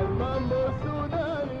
المامبو السوداني